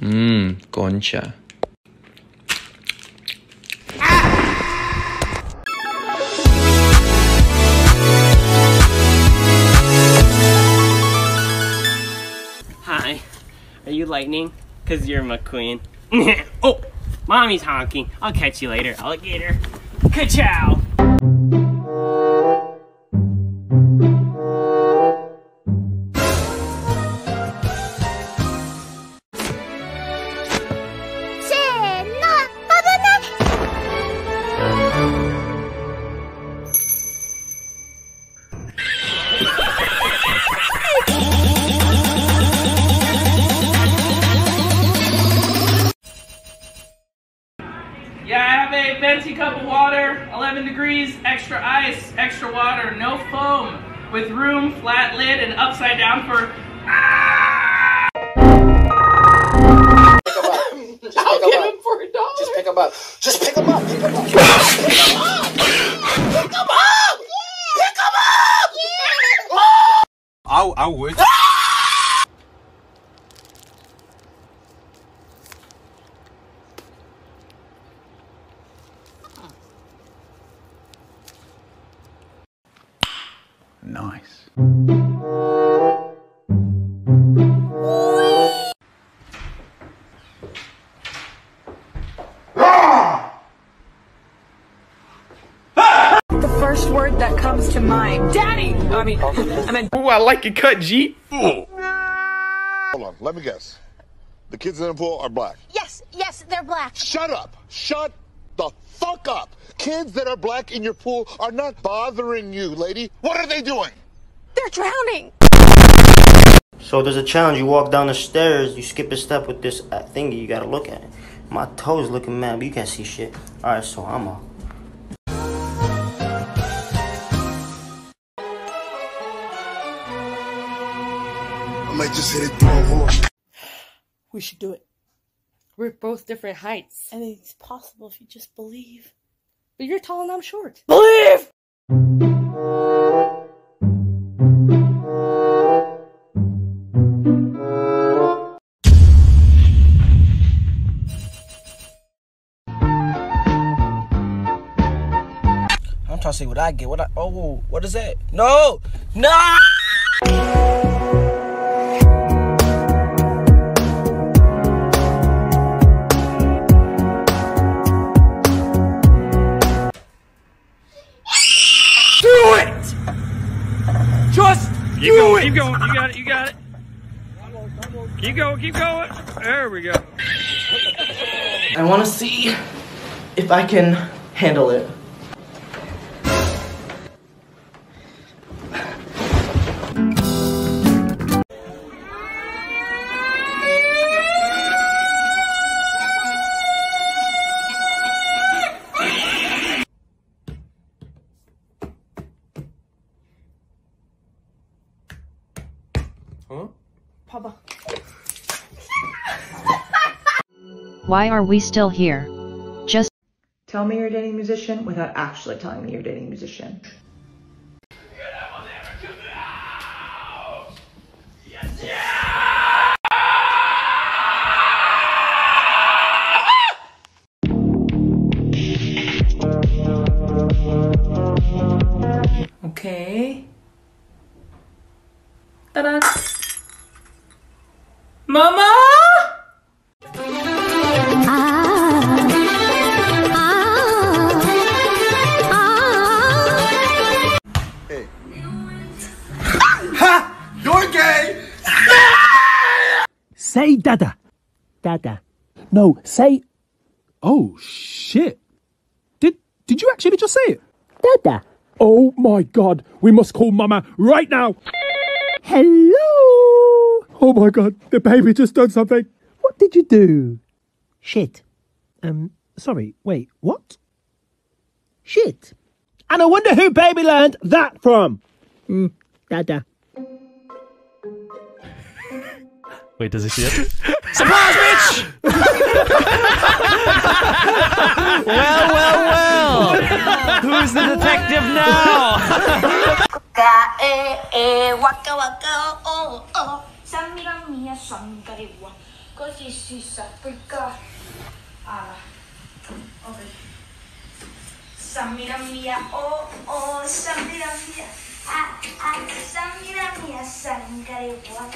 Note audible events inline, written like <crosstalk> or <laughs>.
Mmm, concha. Hi. Are you lightning? Cause you're my queen. <laughs> oh, mommy's honking. I'll catch you later, alligator. Ka-chow! I fancy cup of water, 11 degrees, extra ice, extra water, no foam, with room, flat lid, and upside down for. I'll get him for a dollar. Just pick him up. Just pick him up. Pick him up. Pick him up. Pick him up. Pick him up. I, I would. Nice. The first word that comes to mind. Daddy! I mean, I mean, Ooh, I like your cut, G. Hold on. Let me guess. The kids in the pool are black. Yes, yes, they're black. Shut up. Shut the fuck up. Kids that are black in your pool are not bothering you, lady. What are they doing? They're drowning. So there's a challenge. You walk down the stairs, you skip a step with this uh, thingy. You gotta look at it. My toes looking mad, but you can't see shit. All right, so I'm a. I might just hit it through a horse. We should do it. We're both different heights. And it's possible if you just believe. But you're tall and I'm short. Believe! I'm trying to see what I get. What I oh, what is that? No, no. Keep going, you got it, you got it. Keep going, keep going. There we go. I want to see if I can handle it. Papa. Why are we still here? Just tell me you're dating a musician without actually telling me you're dating a musician. Okay. Ta-da! Mama! Hey. Ha! You're gay. Say dada. Dada. No, say. Oh shit. Did did you actually just say it? Dada. Oh my god. We must call mama right now. Hello. Oh my god. The baby just done something. What did you do? Shit. Um sorry. Wait. What? Shit. And I wonder who baby learned that from. Mm, dada. Wait, does he see it? <laughs> Surprise, bitch! well, well, well. Who's the detective now? eh, eh, waka waka, oh, oh. Sammiran mia sankarivua. Così si sappicca. Ala. Ah, ok. Sammiran mia. Oh, oh, Sammiran mia. Ah, ah, Sammiran mia sankarivua.